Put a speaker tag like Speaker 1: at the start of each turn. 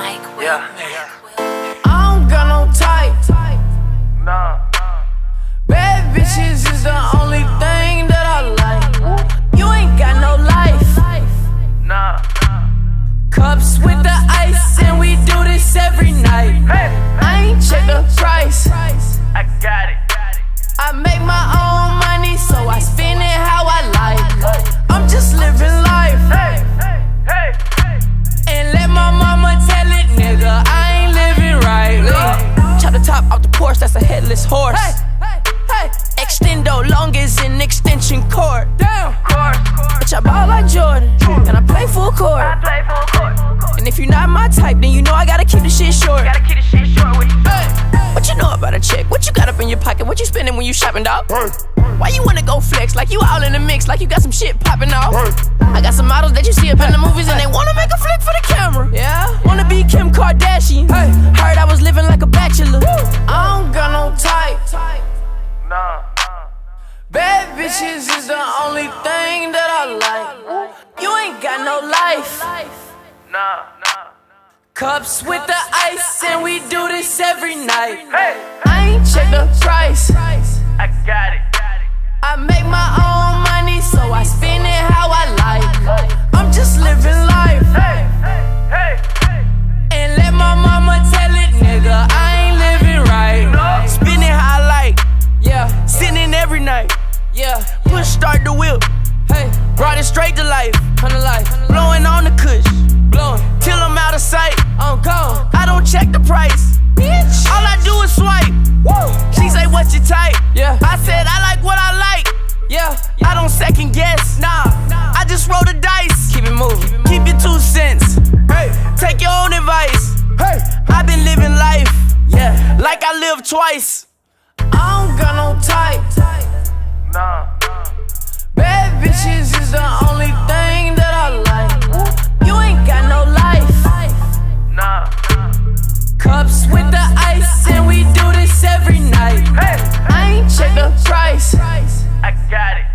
Speaker 1: Mike Will.
Speaker 2: Yeah.
Speaker 3: I don't got no type.
Speaker 2: Nah.
Speaker 3: Bad bitches court. Damn. Court. Bitch, I ball like Jordan. And I play full court. I play full court. And if you're not my type, then you know I gotta keep the shit short. Gotta keep the shit short with you. Hey. What you know about a chick? What you got up in your pocket? What you spending when you shopping, dog? Hey. Why you wanna go flex like you all in the mix, like you got some shit popping off? Bitches is the only thing that I like. You ain't got no life.
Speaker 2: Nah. Nah.
Speaker 3: Cups with the ice, and we do this every night. I ain't check the price.
Speaker 2: Start the whip.
Speaker 3: Hey,
Speaker 2: brought it straight to life.
Speaker 3: Come to life. Blowing
Speaker 2: on the kush.
Speaker 3: Blowing
Speaker 2: till I'm out of sight.
Speaker 3: I'm gone. I
Speaker 2: don't check the price.
Speaker 3: Bitch. All I do
Speaker 2: is swipe.
Speaker 3: Woo. She
Speaker 2: say, What's your type?
Speaker 3: Yeah. I said,
Speaker 2: I like what I like.
Speaker 3: Yeah. I
Speaker 2: don't second guess.
Speaker 3: Nah.
Speaker 2: I just roll the dice.
Speaker 3: Keep it moving.
Speaker 2: Keep your two cents. Hey. Take your own advice. Hey. I've been living life. Yeah. Like I lived twice.
Speaker 3: I don't got no type.
Speaker 2: Nah
Speaker 3: bitches is the only thing that I like. You ain't got no life.
Speaker 2: Nah.
Speaker 3: Cups with the ice, and we do this every night. I ain't check the price.
Speaker 2: I got it.